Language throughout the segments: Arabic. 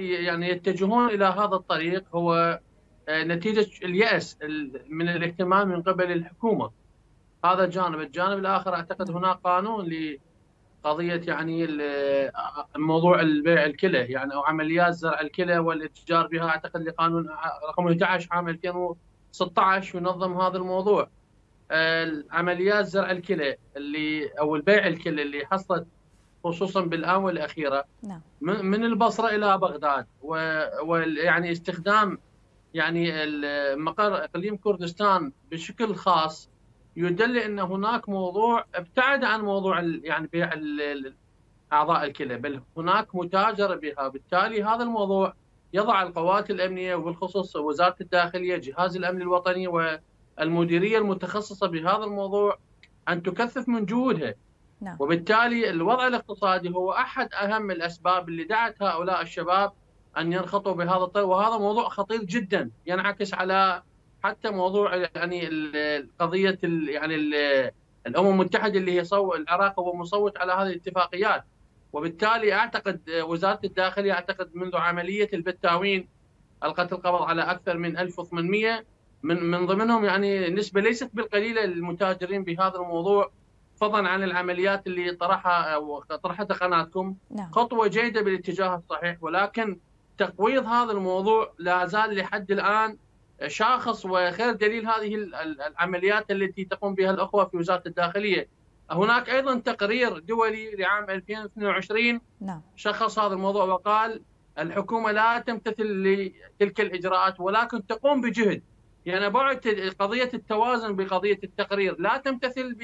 يعني يتجهون إلى هذا الطريق هو آه، نتيجة اليأس من الاهتمام من قبل الحكومة. هذا جانب. الجانب الآخر أعتقد هناك قانون لقضية يعني موضوع البيع الكلى يعني أو عمليات زرع الكلى والاتجار بها. أعتقد لقانون رقم 11 عام 2016 ينظم هذا الموضوع. عمليات زرع الكلى اللي أو البيع الكلى اللي حصلت خصوصا بالآونة الأخيرة. نعم. من البصرة إلى بغداد ويعني استخدام يعني مقر إقليم كردستان بشكل خاص يدل إن هناك موضوع ابتعد عن موضوع يعني بيع أعضاء الكلى بل هناك متاجره بها. بالتالي هذا الموضوع يضع القوات الأمنية وبالخصوص وزارة الداخلية جهاز الأمن الوطني والمديرية المتخصصة بهذا الموضوع أن تكثف من جهودها نعم. وبالتالي الوضع الاقتصادي هو أحد أهم الأسباب اللي دعت هؤلاء الشباب أن ينخطوا بهذا الطريق وهذا موضوع خطير جدا ينعكس على حتى موضوع يعني قضية يعني الأمم المتحدة اللي هي صو العراق هو مصوت على هذه الاتفاقيات وبالتالي أعتقد وزارة الداخلية أعتقد منذ عملية البتاوين ألقت القبض على أكثر من 1800 من من ضمنهم يعني نسبة ليست بالقليلة للمتاجرين بهذا الموضوع فضلا عن العمليات اللي طرحها طرحتها قناتكم نعم. خطوة جيدة بالاتجاه الصحيح ولكن تقويض هذا الموضوع لا زال لحد الآن شاخص وخير دليل هذه العمليات التي تقوم بها الأخوة في وزارة الداخلية. هناك أيضا تقرير دولي لعام 2022 نعم. شخص هذا الموضوع وقال الحكومة لا تمتثل لتلك الإجراءات ولكن تقوم بجهد. يعني بعد قضية التوازن بقضية التقرير لا تمتثل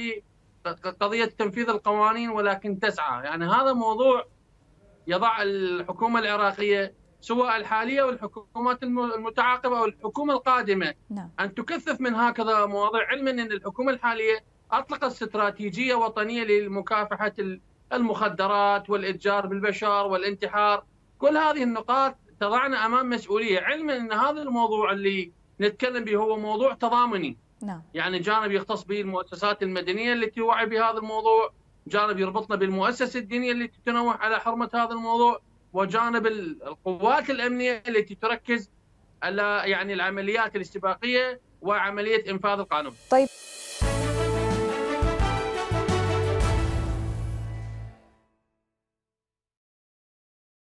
بقضيه تنفيذ القوانين ولكن تسعى، يعني هذا موضوع يضع الحكومة العراقية سواء الحالية والحكومات المتعاقبة أو الحكومة القادمة. نعم. أن تكثف من هكذا مواضيع علما أن الحكومة الحالية اطلقت استراتيجية وطنية لمكافحه المخدرات والإتجار بالبشر والانتحار. كل هذه النقاط تضعنا أمام مسؤولية. علما أن هذا الموضوع اللي نتكلم به هو موضوع تضامني. نعم. يعني جانب يختص به المؤسسات المدنية التي توعي بهذا الموضوع جانب يربطنا بالمؤسسة الدينية التي تتنوع على حرمة هذا الموضوع وجانب القوات الأمنية التي تركز على يعني العمليات الاستباقية وعملية إنفاذ القانون. طيب